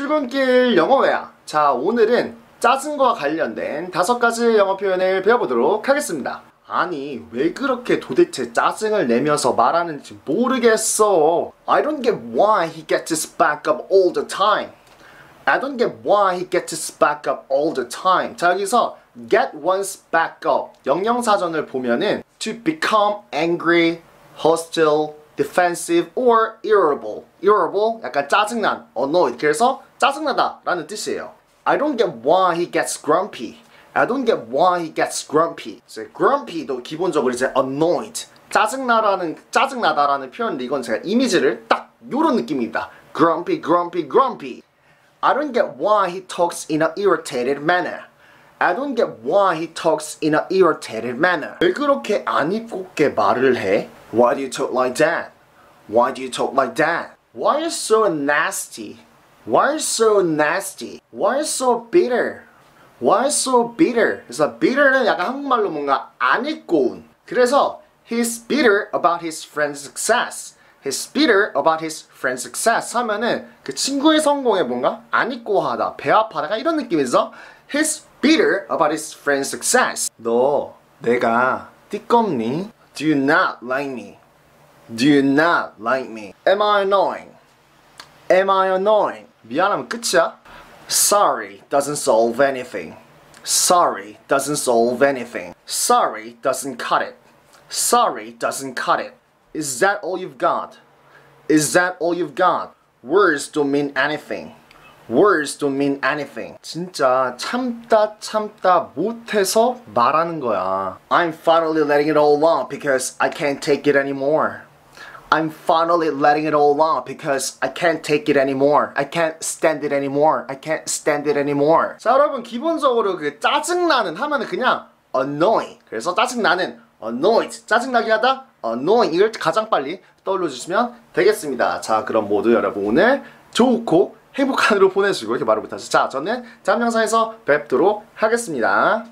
출근길 영어회화. 자, 오늘은 짜증과 관련된 다섯 가지 영어 표현을 배워보도록 하겠습니다. 아니, 왜 그렇게 도대체 짜증을 내면서 말하는지 모르겠어. I don't get why he gets his back up all the time. I don't get why he gets his back up all the time. 자, 여기서 get one's back up. 영영사전을 보면은 to become angry, hostile, defensive or irritable. irritable 약간 짜증난, annoyed. 그래서 짜증나다 라는 뜻이에요. I don't get why he gets grumpy. I don't get why he gets grumpy. 이제 grumpy도 기본적으로 이제 annoyed. 짜증나라는 짜증나다라는 표현인데 이건 제가 이미지를 딱 요런 느낌입니다. grumpy, grumpy, grumpy. I don't get why he talks in an irritated manner. I don't get why he talks in an irritated manner. 왜 그렇게 안 입곱게 말을 해? Why do you talk like that? Why do you talk like that? Why are you so nasty? Why are you so nasty? Why are you so bitter? Why so bitter? 그래서 bitter는 약간 한국말로 뭔가 안 입고운. 그래서 he's bitter about his friend's success. He's bitter about his friend's success 하면은 그 친구의 성공에 뭔가 안 입고하다, 배 아파다 이런 느낌에서 he's bitter about his friend's success. 너 내가 띠껍니? Do you not like me? Do you not like me? Am I annoying? Am I annoying? 미안하면 끝이야. Sorry doesn't solve anything. Sorry doesn't solve anything. Sorry doesn't cut it. Sorry doesn't cut it. Is that all you've got? Is that all you've got? Words don't mean anything. Words don't mean anything. 진짜 참다 참다 못해서 말하는 거야. I'm finally letting it all out because I can't take it anymore. I'm finally letting it all out because I can't take it anymore. I can't stand it anymore. I can't stand it anymore. 자, 여러분 기본적으로 그 짜증나는 하면은 그냥 annoying. 그래서 짜증나는 annoyed. 짜증나게 하다 annoying. 이걸 가장 빨리 떠올려 주시면 되겠습니다. 자, 그럼 모두 여러분 오늘 좋고 행복한 하루 보내시고 이렇게 말을 못하죠. 자, 저는 다음 영상에서 뵙도록 하겠습니다.